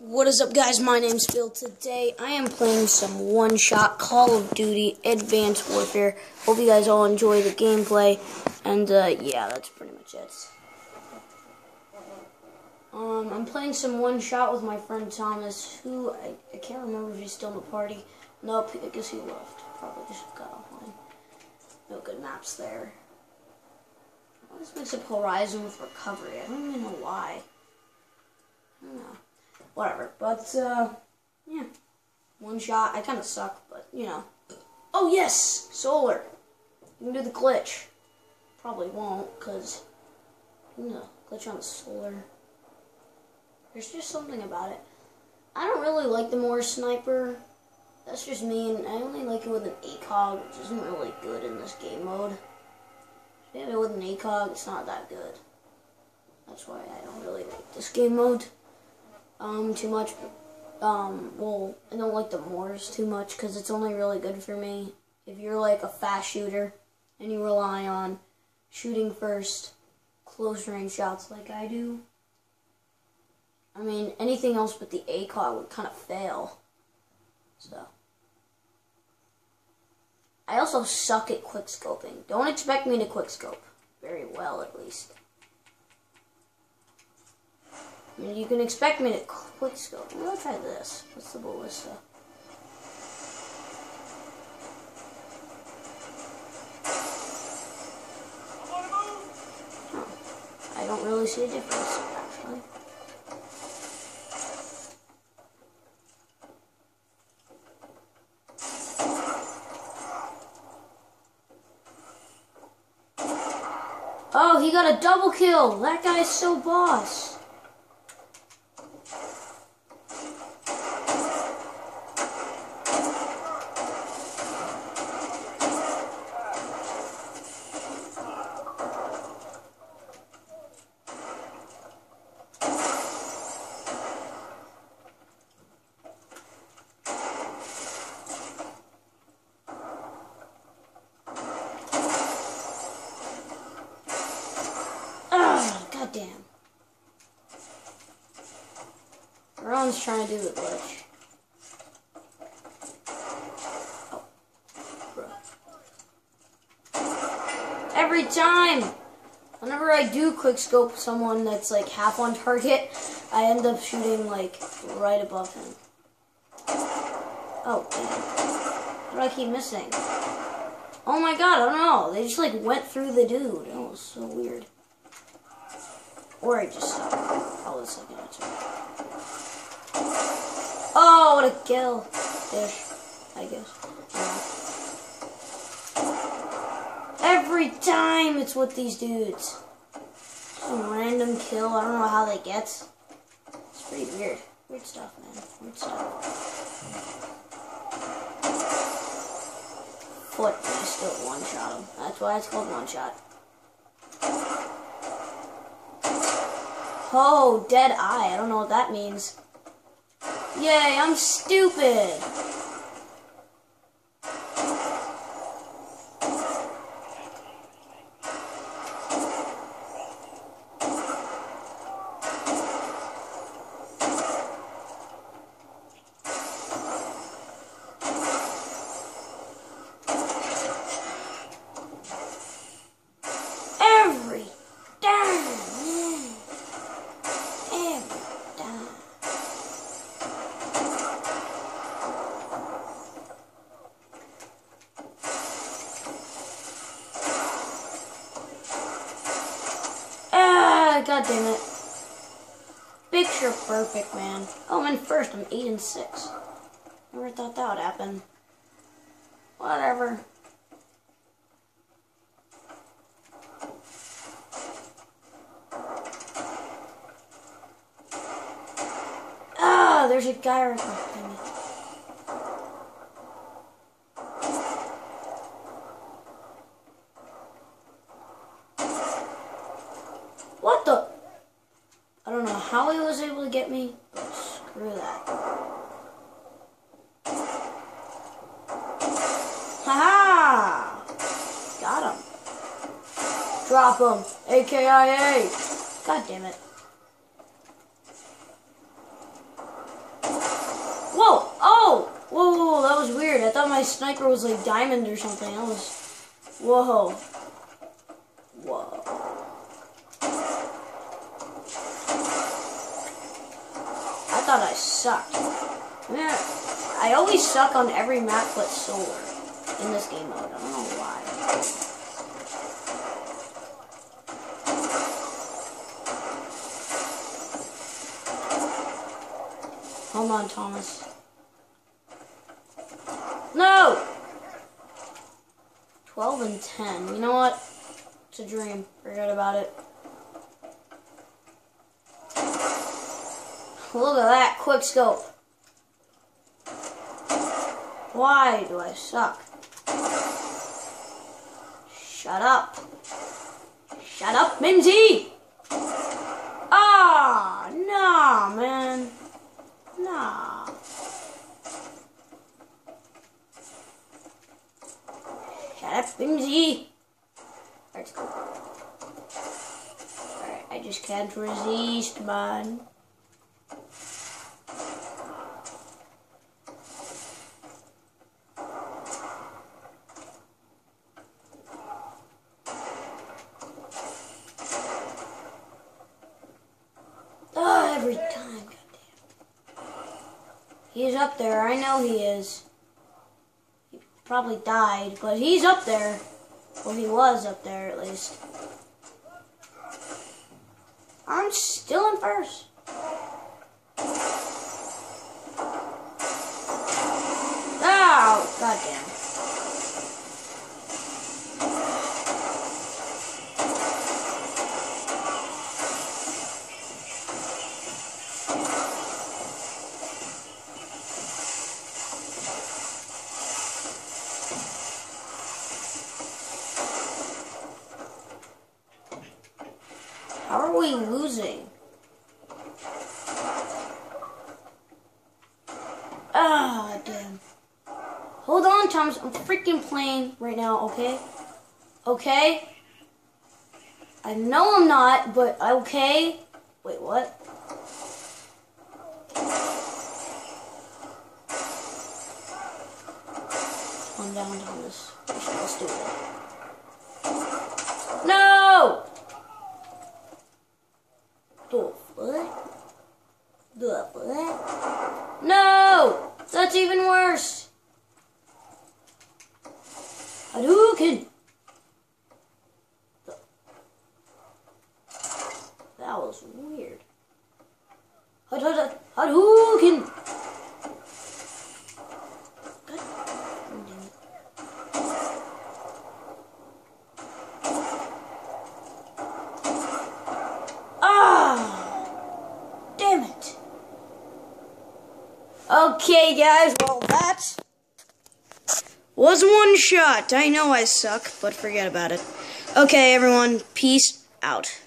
What is up, guys? My name's Phil. Today, I am playing some one-shot Call of Duty Advanced Warfare. Hope you guys all enjoy the gameplay. And, uh, yeah, that's pretty much it. Um, I'm playing some one-shot with my friend Thomas, who, I, I can't remember if he's still in the party. Nope, I guess he left. Probably just got offline. No good maps there. This makes up Horizon with Recovery. I don't even know why. I don't know whatever. But, uh, yeah. One shot. I kind of suck, but, you know. Oh, yes! Solar. You can do the glitch. Probably won't, because, you know, glitch on the solar. There's just something about it. I don't really like the MORS sniper. That's just me, and I only like it with an ACOG, which isn't really good in this game mode. It with an ACOG, it's not that good. That's why I don't really like this game mode um, too much. Um, well, I don't like the MORS too much because it's only really good for me if you're like a fast shooter and you rely on shooting first, close range shots like I do. I mean, anything else but the ACOG would kind of fail. So. I also suck at quickscoping. Don't expect me to quickscope. Very well, at least. You can expect me to quick scope. I'm gonna try this. What's the ballista? I don't really see a difference, actually. Oh, he got a double kill! That guy's so boss! Goddamn. Ron's trying to do glitch. Oh. Every time! Whenever I do quickscope someone that's like half on target, I end up shooting like right above him. Oh, damn. How do I keep missing? Oh my god, I don't know. They just like went through the dude. That was so weird. Or I just suck. Probably second answer. Oh, what a kill. Ish, I guess. Every time it's with these dudes. Some random kill. I don't know how they get. It's pretty weird. Weird stuff, man. Weird stuff. Foot, I still one shot him. That's why it's called one shot. Oh, dead eye. I don't know what that means. Yay, I'm stupid. God damn it. Picture perfect, man. Oh, I'm in first. I'm 8 and 6. Never thought that would happen. Whatever. Ah, there's a guy right behind Relax. Haha! -ha! Got him. Drop him. AKIA. God damn it. Whoa! Oh! Whoa, whoa, whoa, that was weird. I thought my sniper was like diamond or something. That was... Whoa. Sucked. Man, I always suck on every map but solar in this game mode. I don't know why. Hold on, Thomas. No! 12 and 10. You know what? It's a dream. Forget about it. Look at that quick scope. Why do I suck? Shut up. Shut up, Mimsy! Ah, nah, man. Nah. Shut up, Mimsy. Alright, I just can't resist, man. every time. Goddamn. He's up there. I know he is. He probably died, but he's up there. Well, he was up there at least. I'm still in first. Oh, goddamn. How are we losing? Ah, damn. Hold on, Thomas. I'm freaking playing right now, okay? Okay? I know I'm not, but okay. Wait, what? Calm down, Thomas. Let's do it. No! The fuck? The fuck? No! That's even worse! Hadouken! That was weird. Hadouken! Hadouken! Ah! Okay, guys, well, that was one shot. I know I suck, but forget about it. Okay, everyone, peace out.